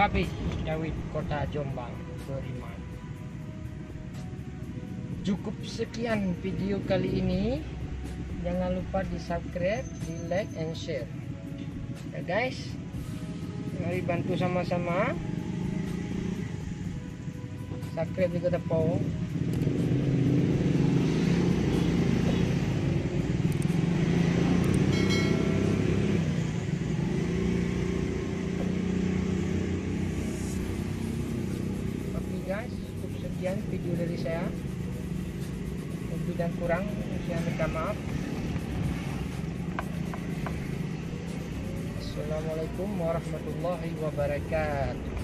Kabit Dawit Kota Jombang Beriman Cukup sekian video kali ini. Jangan lupa di subscribe, di like and share. Ya guys. Mari bantu sama-sama. Subscribe juga tepung Oke guys, cukup sekian video dari saya. Lebih dan kurang saya minta maaf. Assalamualaikum warahmatullahi wabarakatuh.